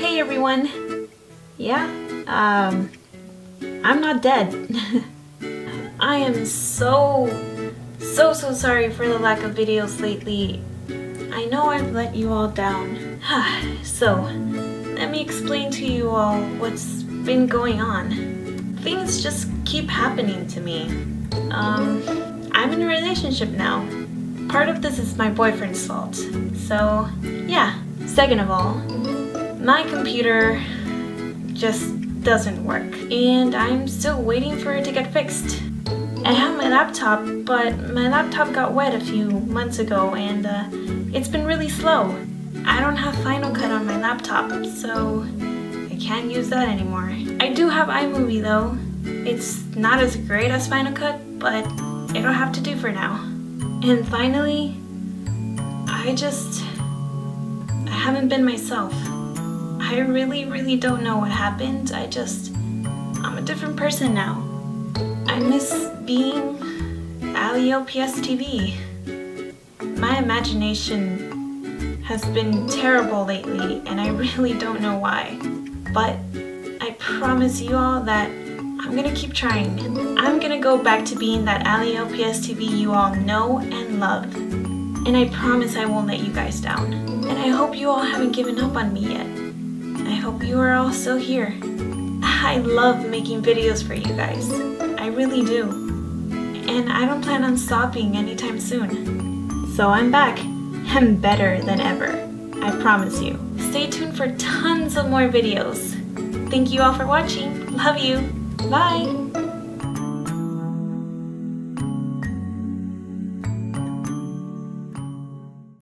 Hey everyone! Yeah, um, I'm not dead. I am so, so, so sorry for the lack of videos lately. I know I've let you all down. so, let me explain to you all what's been going on. Things just keep happening to me. Um, I'm in a relationship now. Part of this is my boyfriend's fault. So, yeah. Second of all, my computer just doesn't work and I'm still waiting for it to get fixed. I have my laptop, but my laptop got wet a few months ago and uh, it's been really slow. I don't have Final Cut on my laptop, so I can't use that anymore. I do have iMovie though. It's not as great as Final Cut, but it'll have to do for now. And finally, I just I haven't been myself. I really, really don't know what happened. I just, I'm a different person now. I miss being Ally LPS TV. My imagination has been terrible lately and I really don't know why. But I promise you all that I'm gonna keep trying. I'm gonna go back to being that Ally LPS TV you all know and love. And I promise I won't let you guys down. And I hope you all haven't given up on me yet. I hope you are all still here. I love making videos for you guys. I really do. And I don't plan on stopping anytime soon. So I'm back. and better than ever. I promise you. Stay tuned for tons of more videos. Thank you all for watching. Love you. Bye.